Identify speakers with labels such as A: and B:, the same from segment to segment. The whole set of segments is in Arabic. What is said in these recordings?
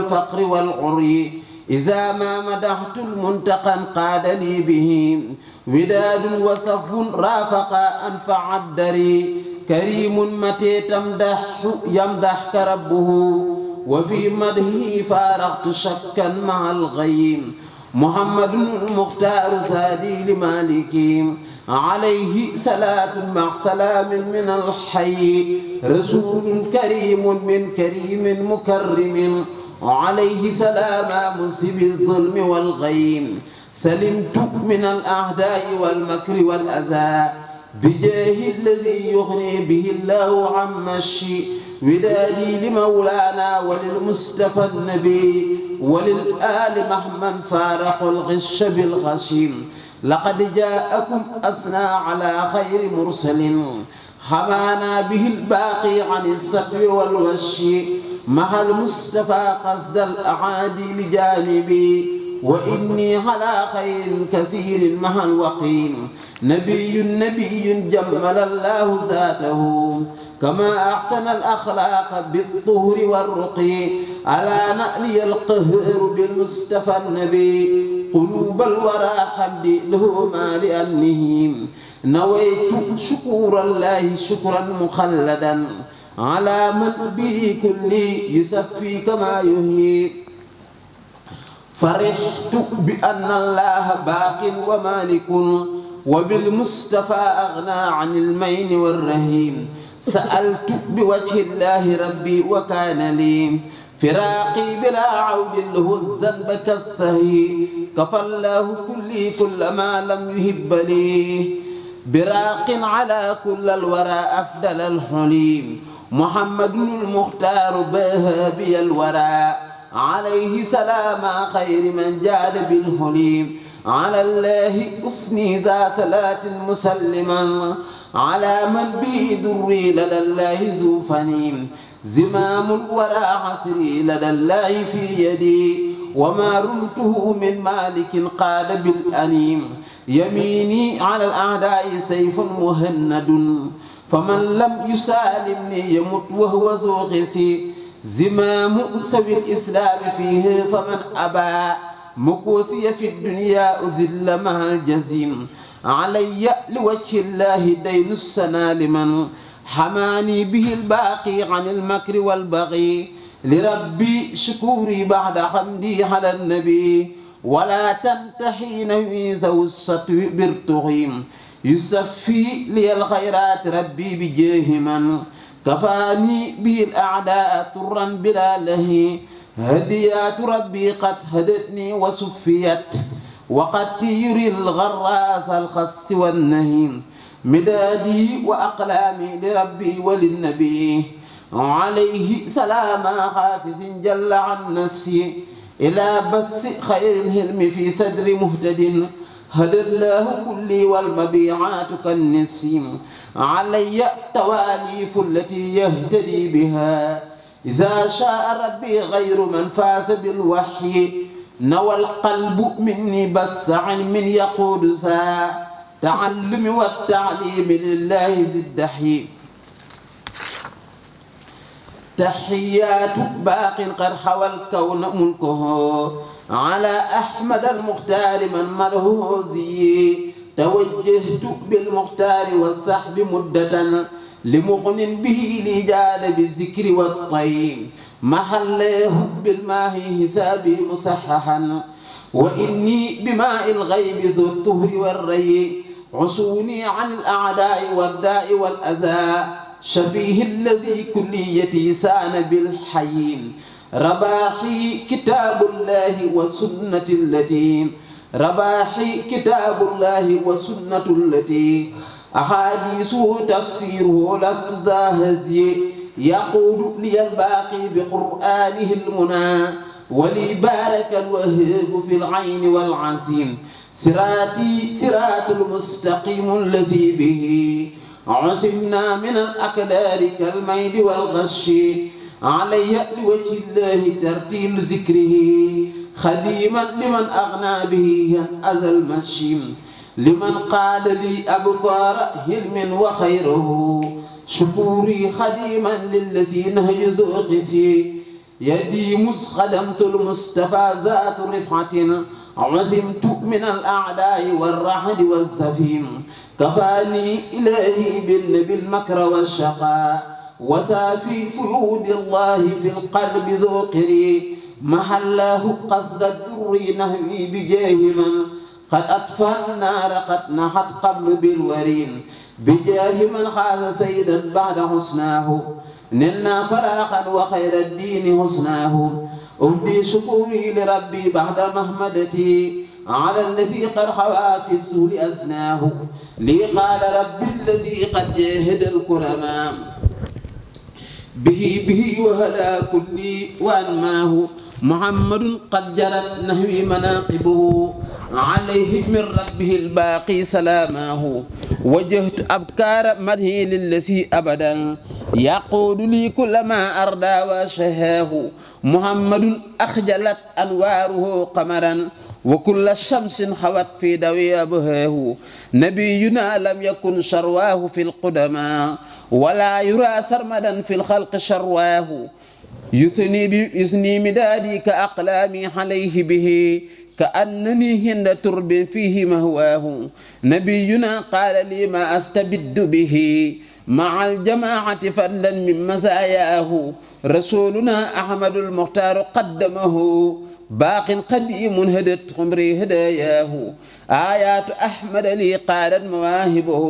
A: والفقر والعري. إذا ما مدحت المنتقى قاد لي به. وداد وصف رافق أنفع الدري. كريم متى تمدح يمدحك ربه وفي مدحه فارقت شكا مع الغيم. محمد المختار سادي لمالك عليه صلاة مع سلام من الحي. رسول كريم من كريم مكرم. عليه سلام مسب الظلم والغيم. سلمت من الأعداء والمكر والأذى. بجاه الذي يغني به الله عن مشي. ودادي لمولانا وللمصطفى النبي. وللآل مهما فارقوا الغش بالغشيم. لقد جاءكم أسنى على خير مرسل. حمانا به الباقي عن السطو والوش. مع المصطفى قصد الأعادي لجانبي وإني على خير كثير مع الوقيم نبي نبي جمل الله ذاته كما أحسن الأخلاق بالطهر والرقي على نألي القهر بالمصطفى النبي قلوب الورى حمد له ما لأنه. نويت شكور الله شكرا مخلدا على من به كل يسفي كما يهي فرحت بأن الله باق ومالك وبالمصطفى أغنى عن المين والرهين. سألت بوجه الله ربي وكان لي فراقي بلا عود له الذنب كالثهي كفى الله كلي كل ما لم يهب لي. براق على كل الورى أفضل الحليم. محمد المختار بهابي الورى. عليه سلام خير من جاد بالحليم على الله أصني ذا ثلاث مسلما. على من به دري لدى الله ذو زمام الورى عسري لدى الله في يدي. وما رمته من مالك قال بالأنيم. يميني على الأعداء سيف مهند. فمن لم يسالمني يمت وهو ذو غسي زمام سوي الإسلام فيه فمن أبى. مكوثي في الدنيا أذل مع الجزيم. علي لوجه الله دين السنا لمن حماني به الباقي عن المكر والبغي. لربي شكوري بعد حمدي على النبي. ولا تنتحين ذو السطو برتغيم يسفي لي الخيرات ربي بجاه من كفاني به الأعداء طرا بلا لهي. هديات ربي قد هدتني وسفيت. وقد يري الغراس الخس والنهيم مدادي وأقلامي لربي وللنبي. عليه سلام حافظ جل عن نسي إلى بس خير الهلم في صدر مهتد. هدى الله كلي والمبيعات كالنسيم؟ علي التواليف التي يهتدي بها. إذا شاء ربي غير من فاز بالوحي. نوى القلب مني بس عن من يقود سا. تعلم والتعليم لله ذي الدحي. تحيات باق قد حوى الكون ملكه. على أحمد المختار من مله زي توجهت بالمختار والسحب مدة لمغن به لجال بالذكر والطيب محله بالماء حسابي مصححا. وإني بماء الغيب ذو الطهر والري. عصوني عن الأعداء والداء والأذى. شفيه الذي كليتي سان بالحيين. رباحي كتاب الله وسنة التي رباحي كتاب الله وسنة التي أحاديثه تفسيره لست ذا هدي يقول لي الباقي بقرآنه المنى. ولي بارك الوهاب في العين والعسيم سراتي سرات المستقيم الذي به. عصمنا من الأكدار كالميل والغش علي لوجه الله ترتيل ذكره خديما لمن أغنى به أذى المشيم لمن قال لي أبكار هلم وخيره. شكوري خديما للذين يزوق في يدي مسخدمت المصطفى ذات رفعة عزمت من الأعداء والرعد والزفيم. كفاني إلهي بالنبي المكر والشقاء وسافي فيود الله في القلب ذوقري محله قصد الدر نهوي بجاه من قد أطفى النار قد نحت قبل بالورين. بجاه من خاز سيدا بعد حسناه. نلنا فراقا وخير الدين حسناه. أبدي شكوري لربي بعد مهمدتي. على الذي قد خوى في السهل أسناه لي قال ربي الذي قد جاهد الكرماء. به به وهلا كلي وأنماه. محمد قد جرت نهوي مناقبه. عليه من ربه الباقي سلاماه. وجهت أبكار مده للذي أبدا. يقول لي كل ما أردى وشهاه محمد أخجلت أنواره قمرا. وكل شمس حوت في دوي أبهاه نبينا لم يكن شرواه في القدماء ولا يرى سرمدا في الخلق شرواه. يثني, يثني مدادي كأقلامي عليه به كأنني هند ترب فيه مهواه. نبينا قال لي ما أستبد به مع الجماعة فضلا من مزاياه. رسولنا أحمد المختار قدمه باق قديم هدت خمري هداياه. آيات أحمد لي قالت مواهبه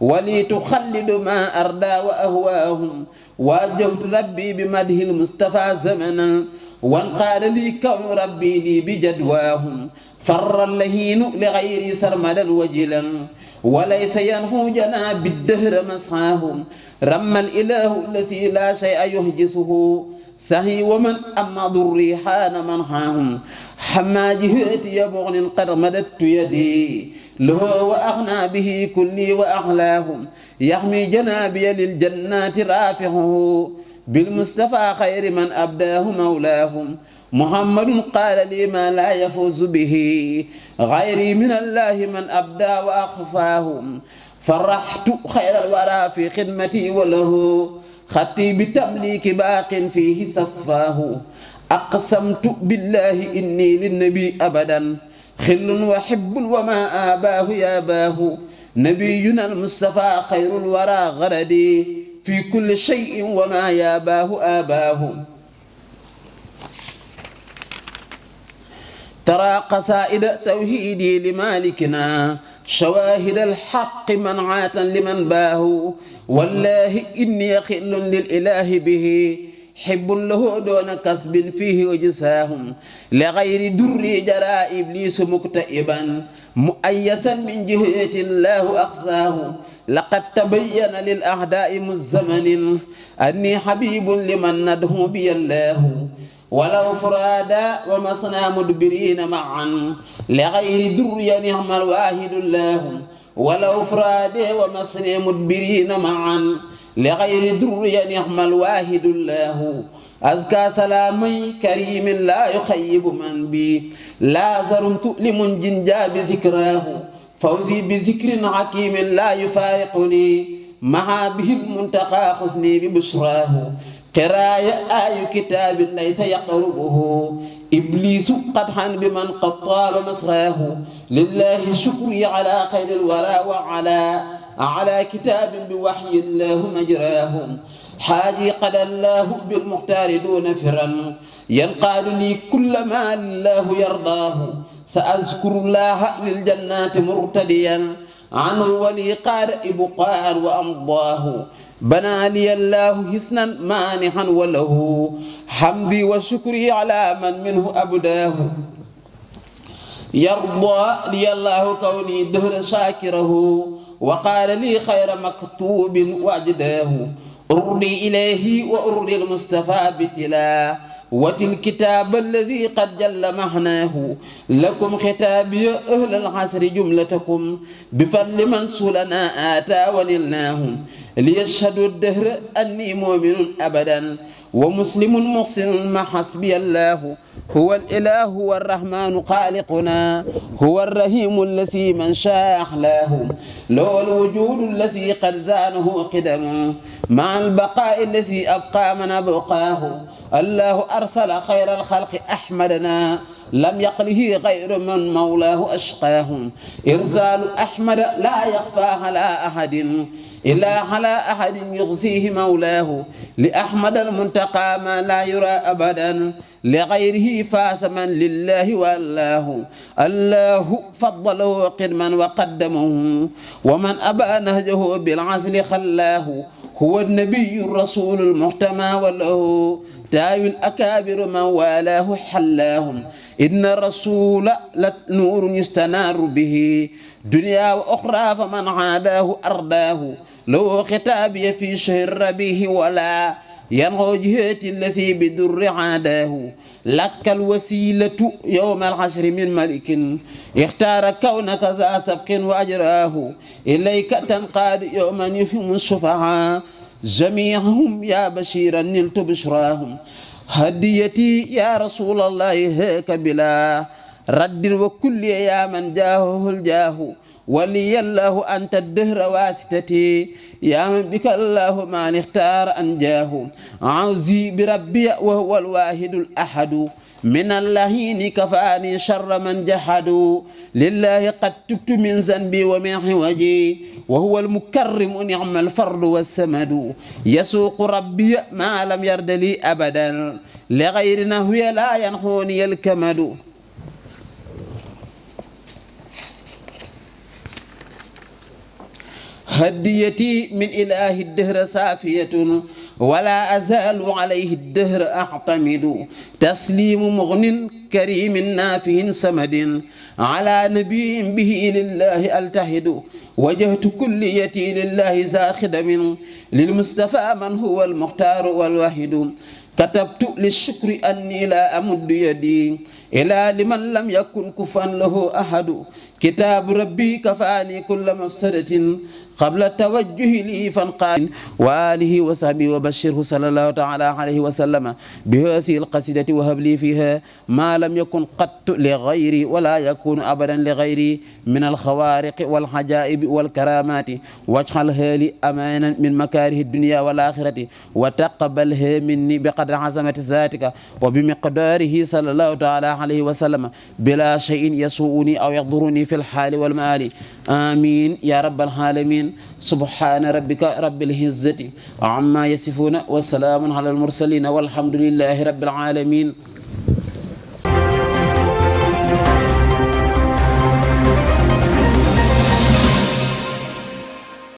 A: ولي تخلد ما أردى وأهواهم. واجهت ربي بمده المصطفى زمنا وانقاد لي كون ربي لي بجدواهم. فر اللهين لغيري سرمدا وجلا وليس ينهو جنا بالدهر مسعاهم رم الإله الذي لا شيء يهجسه سهي ومن أما ضري حان منحاهم حما جهتي بغن قد مددت يدي. له وأغنى به كلي وأغلاهم يحمي جنابي للجنات رافعه. بالمصطفى خير من أبداه مولاهم. محمد قال لي ما لا يفوز به. غيري من الله من أبدى وأخفاهم. فرحت خير الورى في خدمتي وله. خطي بتمليك باق فيه صفاه. أقسمت بالله إني للنبي أبدا. خل وحب وما آباه يا باه. نبينا المصطفى خير الورى غردي. في كل شيء وما ياباه آباه. ترى قصائد توحيدي لمالكنا. شواهد الحق منعاتا لمن باه. والله إني خل للإله به حب له دون كسب فيه وجساهم لغير دري جرى إبليس مكتئبا مؤيسا من جهة الله أقصاه لقد تبين للأعداء مزمن أني حبيب لمن ندهو بي الله. ولو فرادا ومصنع مدبرين معا لغير در نعم الواحد الله. ولو فرادا ومصنع مدبرين معا لغير در نعم الواحد الله. أزكى سلامي كريم لا يخيب من بي. لا ذرمت لمنجن جا بذكراه. فوزي بذكر حكيم لا يفارقني. مع به المنتقى حسني ببشراه. قراية آي كتاب ليس يقربه. إبليس قدحا بمن قد طال مسراه لله شكري على خير الورى وعلى على كتاب بوحي الله مجراه حاجي قد الله بالمختار دون فرا ينقاد لي كل ما الله يرضاه. سأذكر الله للجنات مرتديا. عن الولي قال إبقاء وأمضاه. بنى لي الله حسنا مانحا وله. حمدي وشكري على من منه أبداه. يرضى لي الله كوني دهر شاكره وقال لي خير مكتوب وأجداه أرني إليه وأرني المصطفى بتلا. وتل الكتاب الذي قد جل معناه. لكم ختابي أهل العصر جملتكم. بفضل من سلنا آتى ونلناهم. ليشهدوا الدهر أني مؤمن أبدا. ومسلم محسن ما حسبي الله. هو الإله هو الرحمن خالقنا. هو الرحيم الذي من شاء أحلاه. له الوجود الذي قد زانه قدم. مع البقاء الذي أبقى من أبقاه. الله أرسل خير الخلق أحمدنا. لم يقله غير من مولاه أشقاه. إرسال أحمد لا يخفى على أحد إلا على أحد يغزيه مولاه. لأحمد المنتقى ما لا يرى أبدا لغيره فاس من لله والله. الله فضله قدما وقدمه ومن أبى نهجه بالعزل خلاه. هو النبي الرسول المحتمى وله تاوي الأكابر من والاه حلاهم إن الرسول نور يستنار به. دنيا وأخرى فمن عاداه أرداه. لو خطابي في شهر ربيه ولا ينغو جهتي الذي بدر عاداه. لك الوسيلة يوم العشر من ملك. اختار كونك ذا سبق وأجراه. إليك تنقاد يوما يفهم الشفعاء. جميعهم يا بشيرا نلت بشراهم. هديتي يا رسول الله هيك بلا رد وكل يا من جاهه الجاه. ولي الله أنت الدهر واسطتي. يا من بك الله ما اختار أنجاه. عوزي بربي وهو الواحد الأحد. من اللهين كفاني شر من جحدوا. لله قد تبت من ذنبي ومن حوجي. وهو المكرم نعم الفرد والسمد. يسوق ربي ما لم يرد لي أبدا. لغير نهوي لا ينحوني الكمد. هديتي من إله الدهر سافية ولا أزال عليه الدهر أعتمد. تسليم مغن كريم نافه سمد. على نبي به لله ألتهد وجهت كليتي لله ذا خدم. للمصطفى من هو المختار والوحيد. كتبت للشكر أني لا أمد يدي. إلى لمن لم يكن كفا له أحد. كتاب ربي كفاني كل مفسدة قبل التوجه لي فانقال وآله وصحبه وبشره صلى الله تعالى عليه وسلم بهذه القصيدة وهب لي فيها ما لم يكن قط لغيري ولا يكون أبدا لغيري من الخوارق والحجائب والكرامات. واجعلها لي أمانا من مكاره الدنيا والآخرة وتقبلها مني بقدر عظمة ذاتك وبمقداره صلى الله تعالى عليه وسلم. بلا شيء يسوءني أو يضرني في الحال والمآل. آمين. يا رب العالمين. سبحان ربك رب العزة عما يصفون وسلام على المرسلين والحمد لله رب العالمين.